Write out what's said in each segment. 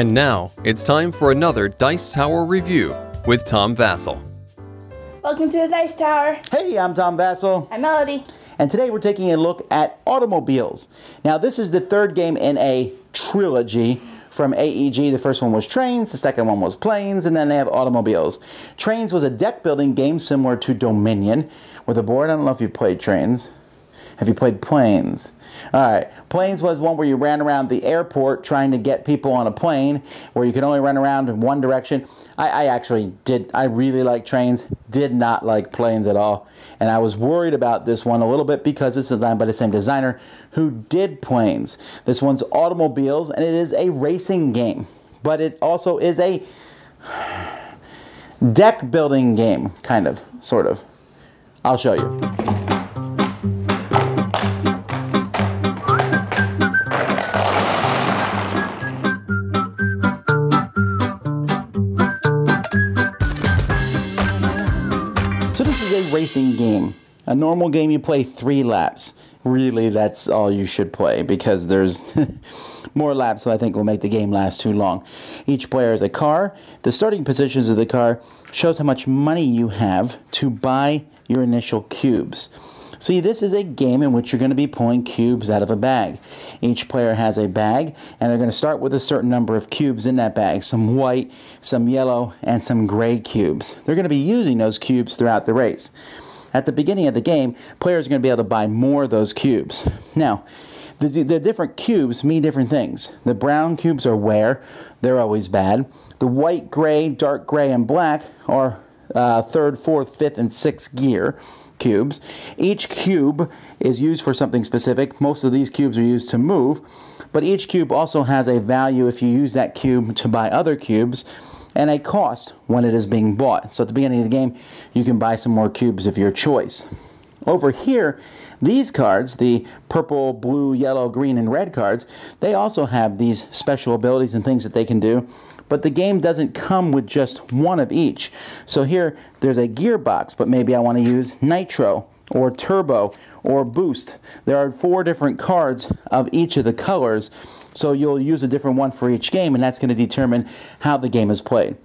And now it's time for another Dice Tower review with Tom Vasel. Welcome to the Dice Tower. Hey, I'm Tom Vasel, I'm Melody. and today we're taking a look at automobiles. Now, this is the third game in a trilogy from AEG. The first one was Trains, the second one was Planes, and then they have automobiles. Trains was a deck building game similar to Dominion with a board. I don't know if you played Trains. Have you played Planes? All right. Planes was one where you ran around the airport trying to get people on a plane, where you could only run around in one direction. I, I actually did. I really like trains. Did not like planes at all, and I was worried about this one a little bit because it's designed by the same designer who did planes. This one's automobiles, and it is a racing game, but it also is a deck building game, kind of, sort of. I'll show you. Racing game. A normal game you play three laps. Really, that's all you should play because there's more laps, so I think will make the game last too long. Each player has a car. The starting positions of the car shows how much money you have to buy your initial cubes. See, this is a game in which you're going to be pulling cubes out of a bag. Each player has a bag, and they're going to start with a certain number of cubes in that bag some white, some yellow, and some gray cubes. They're going to be using those cubes throughout the race. At the beginning of the game, players are going to be able to buy more of those cubes. Now, the, the different cubes mean different things. The brown cubes are wear, they're always bad. The white, gray, dark gray, and black are uh, third, fourth, fifth, and sixth gear cubes. Each cube is used for something specific. Most of these cubes are used to move, but each cube also has a value if you use that cube to buy other cubes and a cost when it is being bought. So at the beginning of the game, you can buy some more cubes of your choice. Over here, these cards, the purple, blue, yellow, green, and red cards, they also have these special abilities and things that they can do but the game doesn't come with just one of each. So here, there's a gearbox, but maybe I want to use nitro or turbo or boost. There are four different cards of each of the colors, so you'll use a different one for each game, and that's going to determine how the game is played.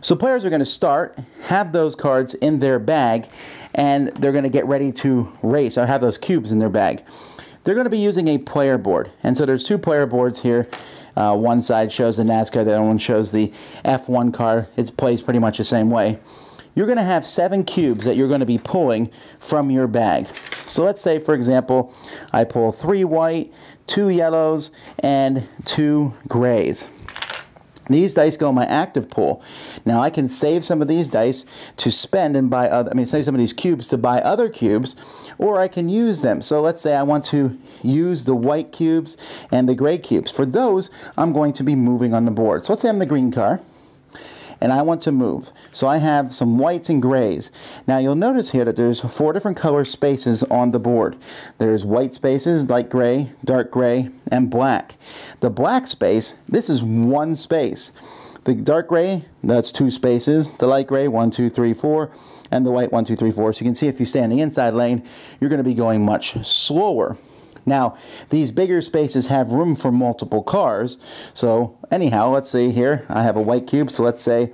So players are going to start, have those cards in their bag, and they're going to get ready to race or have those cubes in their bag. They're going to be using a player board, and so there's two player boards here. Uh, one side shows the NASCAR, the other one shows the F1 car. It plays pretty much the same way. You're going to have seven cubes that you're going to be pulling from your bag. So let's say, for example, I pull three white, two yellows, and two grays. These dice go in my active pool. Now I can save some of these dice to spend and buy other, I mean save some of these cubes to buy other cubes, or I can use them. So let's say I want to use the white cubes and the gray cubes. For those, I'm going to be moving on the board. So let's say I'm the green car and I want to move. So I have some whites and grays. Now you'll notice here that there's four different color spaces on the board. There's white spaces, light gray, dark gray, and black. The black space, this is one space. The dark gray, that's two spaces. The light gray, one, two, three, four. And the white, one, two, three, four. So you can see if you stay in the inside lane, you're going to be going much slower. Now, these bigger spaces have room for multiple cars. So anyhow, let's see here, I have a white cube. So let's say,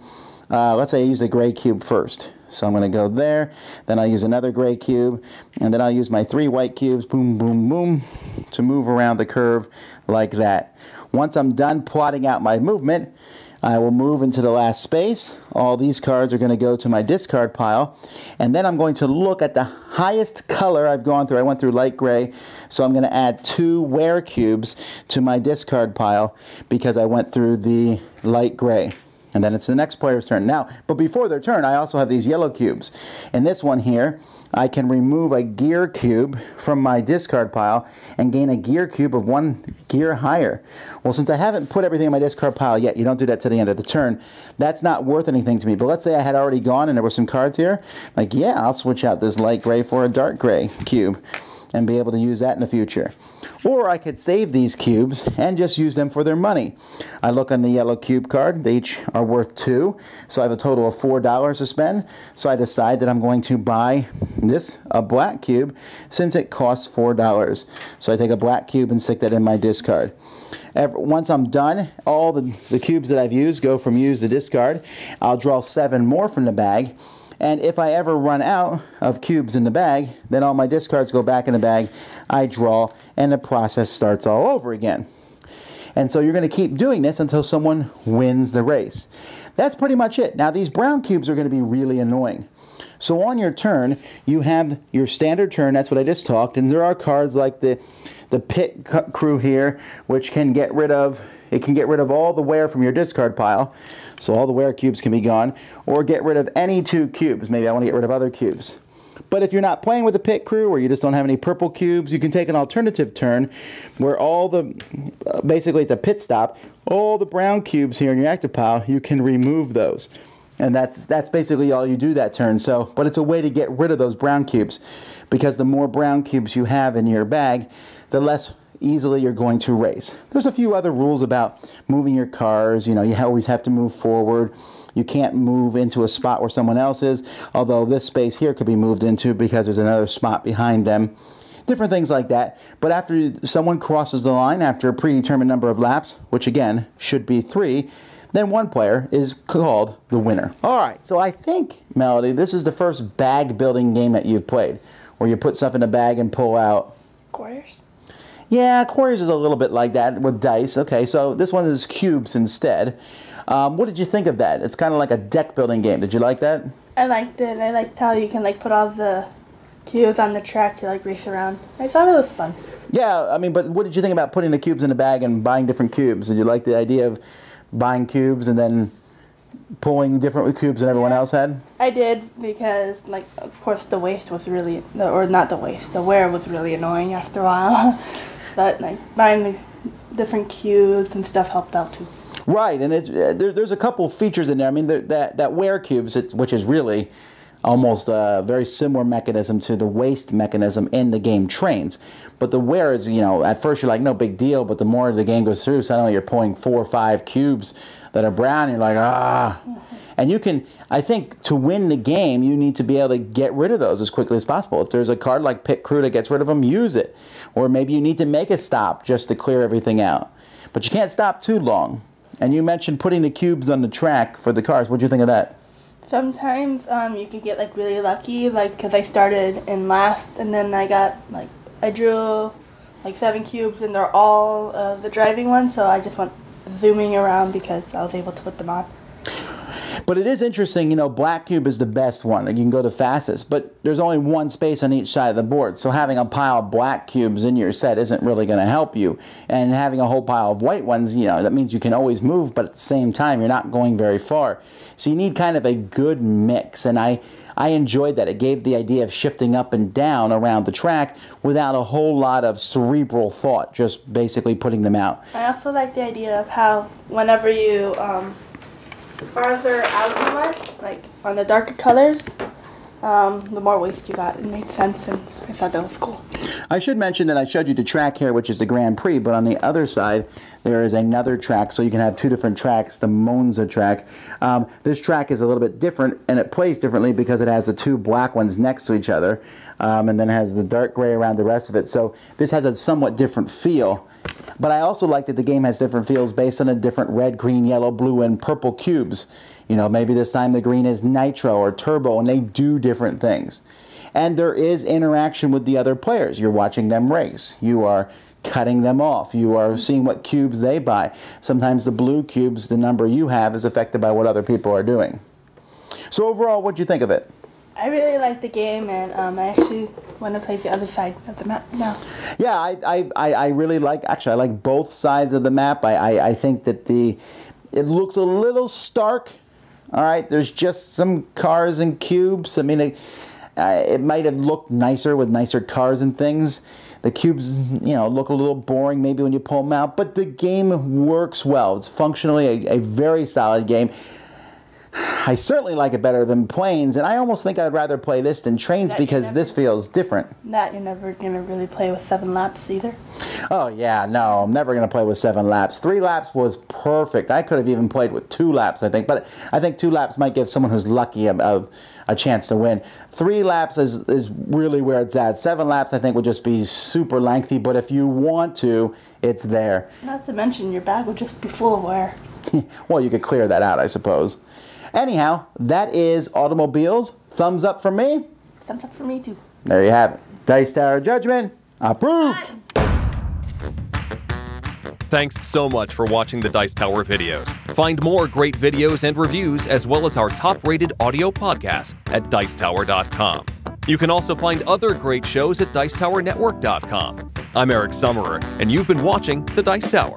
uh, let's say I use a gray cube first. So I'm going to go there, then I'll use another gray cube, and then I'll use my three white cubes, boom, boom, boom, to move around the curve like that. Once I'm done plotting out my movement, I will move into the last space. All these cards are going to go to my discard pile. And then I'm going to look at the highest color I've gone through. I went through light gray, so I'm going to add two wear cubes to my discard pile because I went through the light gray. And then it's the next player's turn. Now, but before their turn, I also have these yellow cubes. In this one here, I can remove a gear cube from my discard pile and gain a gear cube of one gear higher. Well, since I haven't put everything in my discard pile yet, you don't do that to the end of the turn, that's not worth anything to me. But let's say I had already gone and there were some cards here. Like, yeah, I'll switch out this light gray for a dark gray cube. And be able to use that in the future. Or I could save these cubes and just use them for their money. I look on the yellow cube card, they each are worth two, so I have a total of four dollars to spend. So I decide that I'm going to buy this, a black cube, since it costs four dollars. So I take a black cube and stick that in my discard. once I'm done, all the, the cubes that I've used go from use to discard. I'll draw seven more from the bag and if I ever run out of cubes in the bag, then all my discards go back in the bag, I draw, and the process starts all over again. And so you're going to keep doing this until someone wins the race. That's pretty much it. Now these brown cubes are going to be really annoying. So on your turn, you have your standard turn, that's what I just talked, and there are cards like the, the pit crew here, which can get rid of, it can get rid of all the wear from your discard pile. So all the wear cubes can be gone. Or get rid of any two cubes. Maybe I want to get rid of other cubes. But if you're not playing with the pit crew or you just don't have any purple cubes, you can take an alternative turn where all the, uh, basically it's a pit stop, all the brown cubes here in your active pile, you can remove those. And that's, that's basically all you do that turn. So, but it's a way to get rid of those brown cubes because the more brown cubes you have in your bag, the less easily you're going to race. There's a few other rules about moving your cars. You know, you always have to move forward. You can't move into a spot where someone else is, although this space here could be moved into because there's another spot behind them. Different things like that. But after someone crosses the line after a predetermined number of laps, which again should be three, then one player is called the winner. All right, so I think, Melody, this is the first bag building game that you've played, where you put stuff in a bag and pull out. Quarriors? Yeah, Quarriors is a little bit like that with dice. Okay, so this one is cubes instead. Um, what did you think of that? It's kind of like a deck building game. Did you like that? I liked it. I liked how you can like put all the cubes on the track to like race around. I thought it was fun. Yeah, I mean, but what did you think about putting the cubes in a bag and buying different cubes? Did you like the idea of buying cubes and then pulling different cubes than everyone else had? I did because, like, of course, the waste was really, or not the waste, the wear was really annoying after a while. but like buying the different cubes and stuff helped out too. Right, and it's uh, there, there's a couple features in there. I mean, that that wear cubes, which is really almost a very similar mechanism to the waste mechanism in the game trains. But the wear is, you know, at first you're like, no big deal, but the more the game goes through, suddenly you're pulling four or five cubes that are brown, and you're like, ah. And you can, I think, to win the game, you need to be able to get rid of those as quickly as possible. If there's a card like Pit Crew that gets rid of them, use it. Or maybe you need to make a stop just to clear everything out. But you can't stop too long. And you mentioned putting the cubes on the track for the cars. What do you think of that? Sometimes um, you could get like really lucky, like because I started in last, and then I got like I drew like seven cubes, and they're all uh, the driving ones. So I just went zooming around because I was able to put them on. But it is interesting, you know, black cube is the best one. You can go the fastest, but there's only one space on each side of the board. So having a pile of black cubes in your set isn't really going to help you. And having a whole pile of white ones, you know, that means you can always move, but at the same time, you're not going very far. So you need kind of a good mix. And I, I enjoyed that. It gave the idea of shifting up and down around the track without a whole lot of cerebral thought, just basically putting them out. I also like the idea of how whenever you um, farther out went, like on the darker colors, um, the more waste you got. It made sense, and I thought that was cool. I should mention that I showed you the track here, which is the Grand Prix, but on the other side, there is another track, so you can have two different tracks, the Monza track. Um, this track is a little bit different, and it plays differently because it has the two black ones next to each other, um, and then has the dark gray around the rest of it. So this has a somewhat different feel. But I also like that the game has different feels based on the different red, green, yellow, blue, and purple cubes. You know, maybe this time the green is nitro or turbo, and they do different things. And there is interaction with the other players. You're watching them race. You are cutting them off. You are seeing what cubes they buy. Sometimes the blue cubes, the number you have, is affected by what other people are doing. So overall, what do you think of it? I really like the game, and um, I actually want to play the other side of the map now. Yeah, I, I, I really like, actually, I like both sides of the map. I, I, I think that the, it looks a little stark. All right, there's just some cars and cubes. I mean, it, uh, it might have looked nicer with nicer cars and things. The cubes, you know, look a little boring maybe when you pull them out, but the game works well. It's functionally a, a very solid game. I certainly like it better than planes, and I almost think I'd rather play this than trains That because never- this feels different. That you're never gonna really play with seven laps either. Oh yeah, no, I'm never gonna play with seven laps. Three laps was perfect. I could have even played with two laps, I think, but I think two laps might give someone who's lucky a, a, a chance to win. Three laps is is really where it's at. Seven laps, I think, would just be super lengthy. But if you want to, it's there. Not to mention your bag would just be full of wear. well, you could clear that out, I suppose. Anyhow, that is automobiles. Thumbs up from me. Thumbs up for me too. There you have it. Dice Tower Judgment approved. Thanks so much for watching the Dice Tower videos. Find more great videos and reviews, as well as our top rated audio podcast at Dicetower.com. You can also find other great shows at Dicetowernetwork.com. I'm Eric Summerer, and you've been watching The Dice Tower.